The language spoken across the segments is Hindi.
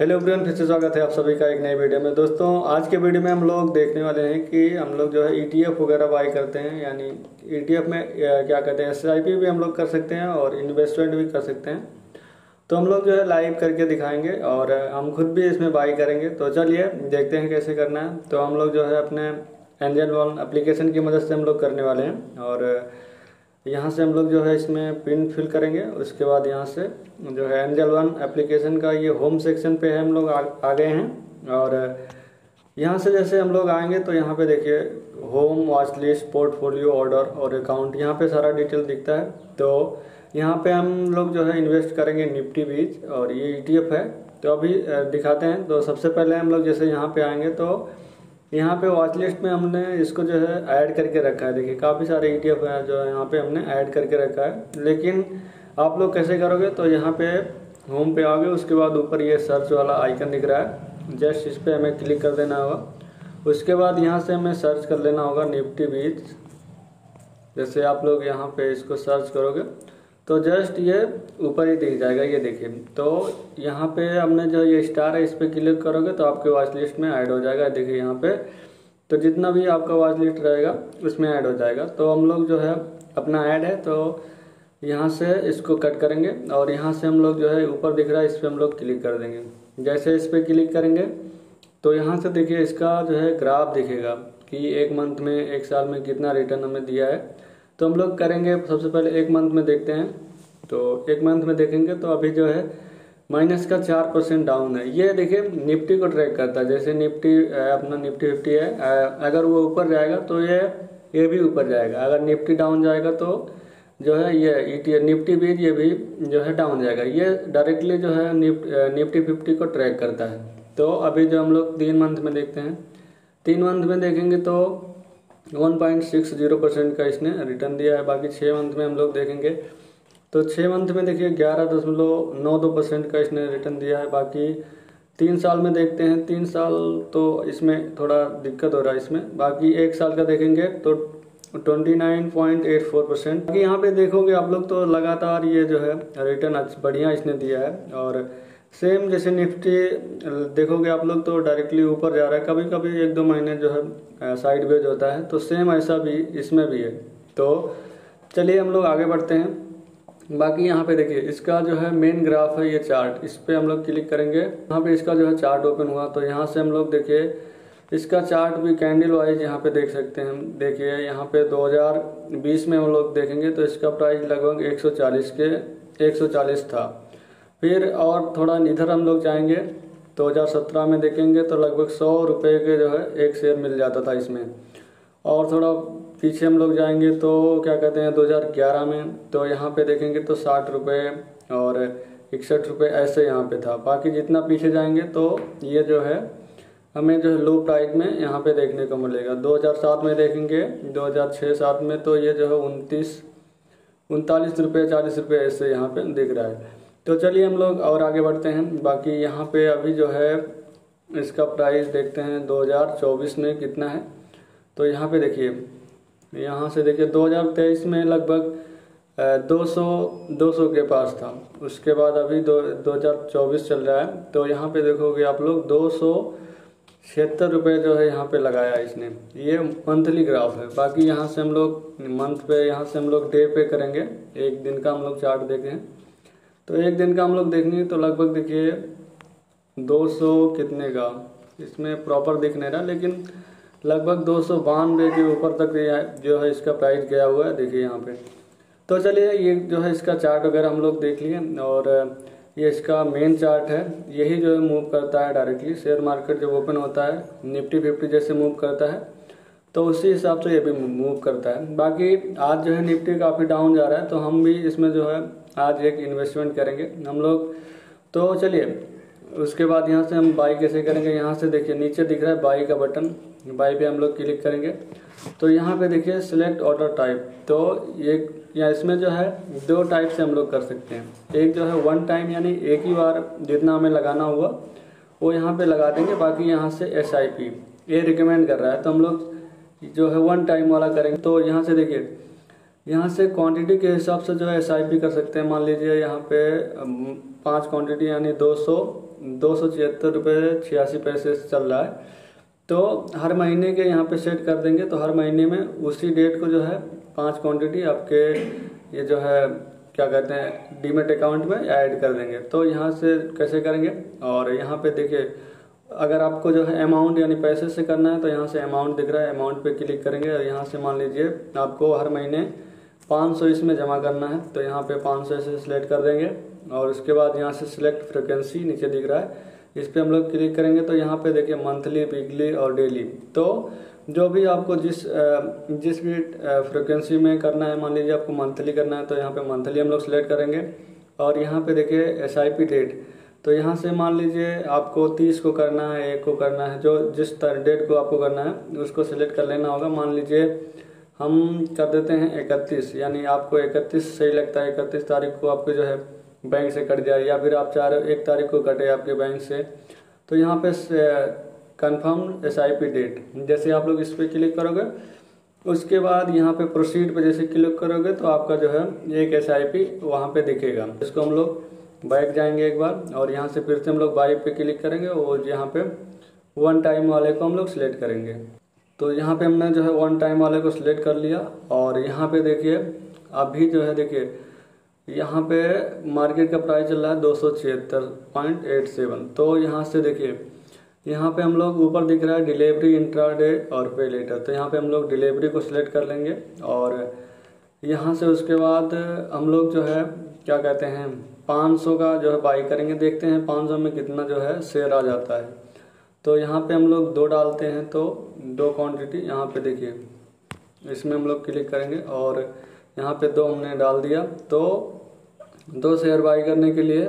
हेलो एवरीवन, फिर से स्वागत है आप सभी का एक नई वीडियो में। दोस्तों, आज के वीडियो में हम लोग देखने वाले हैं कि हम लोग जो है ईटीएफ वगैरह बाई करते हैं, यानी ईटीएफ में क्या कहते हैं एसआईपी भी हम लोग कर सकते हैं और इन्वेस्टमेंट भी कर सकते हैं। तो हम लोग जो है लाइव करके दिखाएँगे और हम खुद भी इसमें बाई करेंगे। तो चलिए, देखते हैं कैसे करना है। तो हम लोग जो है अपने एंजल वन एप्लीकेशन की मदद से हम लोग करने वाले हैं और यहाँ से हम लोग जो है इसमें पिन फिल करेंगे उसके बाद यहाँ से जो है एंजल वन एप्लीकेशन का ये होम सेक्शन पे है हम लोग आ, आ गए हैं। और यहाँ से जैसे हम लोग आएँगे तो यहाँ पे देखिए home watch list portfolio order और अकाउंट यहाँ पे सारा डिटेल दिखता है। तो यहाँ पे हम लोग जो है इन्वेस्ट करेंगे निफ्टी बीच और ये ईटीएफ है। तो अभी दिखाते हैं। तो सबसे पहले हम लोग जैसे यहाँ पे आएँगे तो यहाँ पे वॉच लिस्ट में हमने इसको जो है ऐड करके रखा है। देखिए, काफ़ी सारे ई है जो है यहाँ पे हमने ऐड करके रखा है। लेकिन आप लोग कैसे करोगे? तो यहाँ पे होम पे आओगे, उसके बाद ऊपर ये सर्च वाला आइकन दिख रहा है। जस्ट इस पर हमें क्लिक कर देना होगा। उसके बाद यहाँ से हमें सर्च कर लेना होगा निफ्टी बीच जैसे आप लोग यहाँ पे इसको सर्च करोगे तो जस्ट ये ऊपर ही दिख जाएगा, ये देखिए। तो यहाँ पे हमने जो ये स्टार है, इस पर क्लिक करोगे तो आपके वॉच लिस्ट में ऐड हो जाएगा। देखिए यहाँ पे। तो जितना भी आपका वॉच लिस्ट रहेगा, उसमें ऐड हो जाएगा। तो हम लोग जो है, अपना ऐड है तो यहाँ से इसको कट करेंगे और यहाँ से हम लोग जो है, ऊपर दिख रहा है, इस पर हम लोग क्लिक कर देंगे। जैसे इस पर क्लिक करेंगे तो यहाँ से देखिए इसका जो है ग्राफ दिखेगा कि एक मंथ में, एक साल में कितना रिटर्न हमें दिया है। तो हम लोग करेंगे, सबसे पहले एक मंथ में देखते हैं। तो एक मंथ में देखेंगे तो अभी जो है, माइनस का चार परसेंट डाउन है। ये देखिए, निफ्टी को ट्रैक करता है। जैसे निफ्टी अपना निफ्टी फिफ्टी है अगर वो ऊपर जाएगा तो ये ये भी ऊपर जाएगा। अगर निफ्टी डाउन जाएगा तो जो है, ये ई निफ्टी भी ये भी जो है डाउन जाएगा। ये डायरेक्टली जो है निफ्टी फिफ्टी को ट्रैक करता है। तो अभी जो हम लोग तीन मंथ में देखते हैं, तीन मंथ में देखेंगे तो 1.60 परसेंट का इसने रिटर्न दिया है। बाकी छः मंथ में हम लोग देखेंगे। तो छः मंथ में देखिए, ग्यारह दशमलव नौ दो परसेंट का इसने रिटर्न दिया है। बाकी तीन साल में देखते हैं। तीन साल तो इसमें थोड़ा दिक्कत हो रहा है इसमें। बाकी एक साल का देखेंगे तो twenty nine point eight four percent. यहाँ पे देखोगे आप लोग तो लगातार ये जो है, रिटर्न बढ़िया इसने दिया है। और सेम जैसे निफ्टी देखोगे आप लोग तो डायरेक्टली ऊपर जा रहा है। कभी कभी एक दो महीने जो है साइड वेज होता है तो सेम ऐसा भी इसमें भी है। तो चलिए हम लोग आगे बढ़ते हैं। बाकी यहाँ पे देखिए, इसका जो है मेन ग्राफ है ये चार्ट इस पर हम लोग क्लिक करेंगे। यहाँ पे इसका जो है चार्ट ओपन हुआ तो यहाँ से हम लोग देखिए, इसका चार्ट भी कैंडल वाइज यहाँ पे देख सकते हैं देखिए, यहाँ पे 2020 में हम लोग देखेंगे तो इसका प्राइस लगभग 140 के 140 था। फिर और थोड़ा इधर हम लोग जाएँगे, दो हज़ार सत्रह में देखेंगे तो लगभग सौ रुपये के जो है एक शेयर मिल जाता था इसमें। और थोड़ा पीछे हम लोग जाएँगे तो क्या कहते हैं 2011 में तो यहाँ पे देखेंगे तो साठ रुपये और इकसठ रुपये ऐसे यहाँ पे था। बाकी जितना पीछे जाएँगे तो ये जो है, हमें जो है लो प्राइस में यहाँ पे देखने को मिलेगा। 2007 में देखेंगे 2006-7 में तो ये जो है उनतीस, उनतालीस रुपये चालीस रुपये ऐसे यहाँ पे दिख रहा है। तो चलिए हम लोग और आगे बढ़ते हैं। बाकी यहाँ पे अभी जो है, इसका प्राइस देखते हैं 2024 में कितना है। तो यहाँ पे देखिए, यहाँ से देखिए 2023 में लगभग 200 200 के पास था। उसके बाद अभी दो दो चल रहा है। तो यहाँ पे देखोगे आप लोग दो सौ छिहत्तर रुपये जो है यहाँ पे लगाया इसने। ये मंथली ग्राफ है। बाकी यहाँ से हम लोग मंथ पे, यहाँ से हम लोग डे पे करेंगे। एक दिन का हम लोग चार्ट देखें तो एक दिन का हम लोग देखेंगे तो लगभग देखिए 200 कितने का। इसमें प्रॉपर दिख नहीं रहा, लेकिन लगभग दो सौ बानवे के ऊपर तक जो है इसका प्राइस गया हुआ है, देखिए यहाँ पे। तो चलिए, ये जो है इसका चार्ट वगैरह हम लोग देख लिए, और ये इसका मेन चार्ट है। यही जो है मूव करता है डायरेक्टली शेयर मार्केट जब ओपन होता है निफ्टी फिफ्टी जैसे मूव करता है तो उसी हिसाब से ये भी मूव करता है। बाकी आज जो है निफ्टी काफ़ी डाउन जा रहा है तो हम भी इसमें जो है आज एक इन्वेस्टमेंट करेंगे। हम लोग तो चलिए, उसके बाद यहाँ से हम बाई कैसे करेंगे? यहाँ से देखिए, नीचे दिख रहा है बाई का बटन बाई पे हम लोग क्लिक करेंगे। तो यहाँ पे देखिए सिलेक्ट ऑर्डर टाइप तो ये, या इसमें जो है, दो टाइप से हम लोग कर सकते हैं। एक जो है वन टाइम यानी एक ही बार जितना हमें लगाना हुआ, वो यहाँ पे लगा देंगे। बाकी यहाँ से एसआईपी ये रिकमेंड कर रहा है। तो हम लोग जो है वन टाइम वाला करेंगे। तो यहाँ से देखिए यहाँ से क्वांटिटी के हिसाब से जो है एस कर सकते हैं। मान लीजिए यहाँ पे पाँच क्वांटिटी यानी 200 दो सौ छिहत्तर रुपये छियासी पैसे चल रहा है। तो हर महीने के यहाँ पे सेट कर देंगे तो हर महीने में उसी डेट को जो है पाँच क्वांटिटी आपके ये जो है, क्या कहते हैं डीमेट अकाउंट में ऐड कर देंगे। तो यहाँ से कैसे करेंगे? और यहाँ पे देखिए, अगर आपको जो है अमाउंट यानी पैसे से करना है तो यहाँ से अमाउंट दिख रहा है। अमाउंट पे क्लिक करेंगे और यहाँ से मान लीजिए आपको हर महीने 500 इसमें जमा करना है तो यहाँ पे 500 से सिलेक्ट कर देंगे, और उसके बाद यहाँ से सिलेक्ट फ्रिक्वेंसी नीचे दिख रहा है। इस पर हम लोग क्लिक करेंगे तो यहाँ पे देखिए मंथली वीकली और डेली तो जो भी आपको जिस जिस भी फ्रिक्वेंसी में करना है, मान लीजिए आपको मंथली करना है तो यहाँ पे मंथली हम लोग सिलेक्ट करेंगे। और यहाँ पे देखिए एस आई पी डेट तो यहाँ से मान लीजिए आपको तीस को करना है, एक को करना है, जो जिस डेट को आपको करना है, उसको सिलेक्ट कर लेना होगा। मान लीजिए हम कर देते हैं इकतीस, यानी आपको इकतीस सही लगता है, इकतीस तारीख को आपके जो है बैंक से कट जाए, या फिर आप चाह रहे हो एक तारीख को कटे आपके बैंक से। तो यहाँ पे confirm S I P date जैसे आप लोग इस पर क्लिक करोगे, उसके बाद यहाँ पे प्रोसीड पे जैसे क्लिक करोगे तो आपका जो है एक एस आई पी वहाँ पर दिखेगा। इसको हम लोग बैक जाएँगे एक बार, और यहाँ से फिर से हम लोग बाई पे क्लिक करेंगे, और यहाँ पे वन टाइम वाले को हम लोग सिलेक्ट करेंगे। तो यहाँ पे हमने जो है वन टाइम वाले को सिलेक्ट कर लिया और यहाँ पे देखिए, अभी जो है देखिए, यहाँ पे मार्केट का प्राइस चल रहा है दो तो यहाँ से देखिए, यहाँ पे हम लोग ऊपर दिख रहा है डिलीवरी इंट्राडे और पे लेटर तो यहाँ पे हम लोग डिलीवरी को सिलेक्ट कर लेंगे और यहाँ से उसके बाद हम लोग जो है, क्या कहते हैं 500 का जो है बाई करेंगे। देखते हैं 500 में कितना जो है शेयर आ जाता है। तो यहाँ पे हम लोग दो डालते हैं तो दो क्वांटिटी यहाँ पे देखिए। इसमें हम लोग क्लिक करेंगे और यहाँ पे दो हमने डाल दिया। तो दो शेयर बाई करने के लिए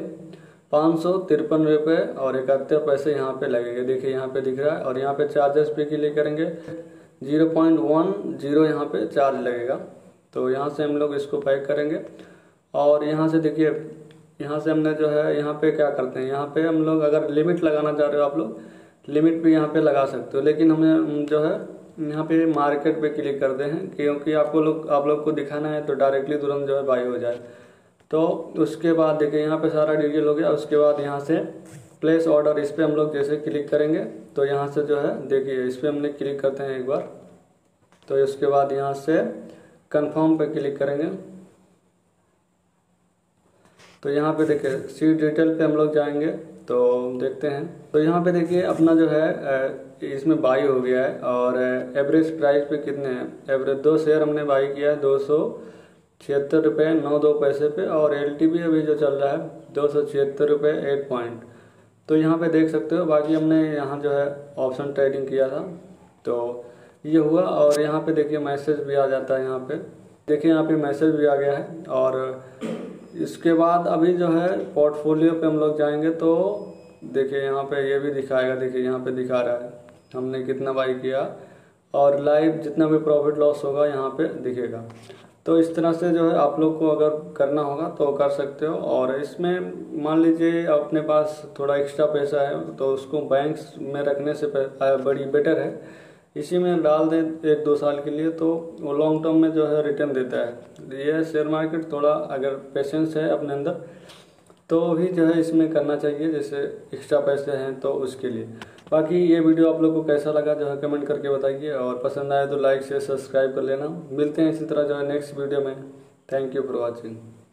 पाँच सौ तिरपन रुपये और इकहत्तर पैसे यहाँ पे लगेंगे। देखिए यहाँ पे दिख रहा है और यहाँ पे चार्जेस पे क्लिक करेंगे। ज़ीरो पॉइंट वन ज़ीरो यहाँ पे चार्ज लगेगा। तो यहाँ से हम लोग इसको पैक करेंगे और यहाँ से देखिए, यहाँ से हमने जो है, यहाँ पे क्या करते हैं? यहाँ पे हम लोग अगर लिमिट लगाना चाह रहे हो आप लोग लिमिट भी यहाँ पे लगा सकते हो। लेकिन हमें जो है, यहाँ पे मार्केट पे क्लिक करते हैं, क्योंकि आपको लोग, आप लोग को दिखाना है तो डायरेक्टली तुरंत जो है बाई हो जाए। तो उसके बाद देखिए, यहाँ पे सारा डिटेल हो गया। उसके बाद यहाँ से प्लेस ऑर्डर इस पर हम लोग जैसे क्लिक करेंगे तो यहाँ से जो है, देखिए, इस पर हमने क्लिक करते हैं एक बार। तो इसके बाद यहाँ से कन्फर्म पे क्लिक करेंगे। तो यहाँ पे देखिए सी डिटेल पे हम लोग जाएँगे। तो देखते हैं। तो यहाँ पे देखिए अपना जो है इसमें बाई हो गया है और एवरेज प्राइस पे कितने हैं? एवरेज दो शेयर हमने बाई किया है दो सौ छिहत्तर रुपये नौ दो पैसे पे और एलटीपी अभी जो चल रहा है दो सौ छिहत्तर रुपये एट पॉइंट। तो यहाँ पे देख सकते हो, बाकी हमने यहाँ जो है ऑप्शन ट्रेडिंग किया था। तो ये हुआ और यहाँ पे देखिए मैसेज भी आ जाता है यहाँ पे। देखिए यहाँ पे मैसेज भी आ गया है और इसके बाद अभी जो है पोर्टफोलियो पे हम लोग जाएँगे तो देखिए यहाँ पे ये भी दिखाएगा, देखिए यहाँ पे दिखा रहा है। हमने कितना बाई किया और लाइव जितना भी प्रॉफिट लॉस होगा यहाँ पे दिखेगा। तो इस तरह से जो है आप लोग को अगर करना होगा तो कर सकते हो और इसमें मान लीजिए अपने पास थोड़ा एक्स्ट्रा पैसा है तो उसको बैंक में रखने से बड़ी बेटर है। इसी में डाल दें एक दो साल के लिए तो वो लॉन्ग टर्म में जो है रिटर्न देता है। ये शेयर मार्केट थोड़ा अगर पेशेंस है अपने अंदर तो भी जो है इसमें करना चाहिए, जैसे एक्स्ट्रा पैसे हैं तो उसके लिए। बाकी ये वीडियो आप लोग को कैसा लगा, जो है कमेंट करके बताइए, और पसंद आए तो लाइक शेयर सब्सक्राइब कर लेना। मिलते हैं इसी तरह जो है नेक्स्ट वीडियो में। Thank you for watching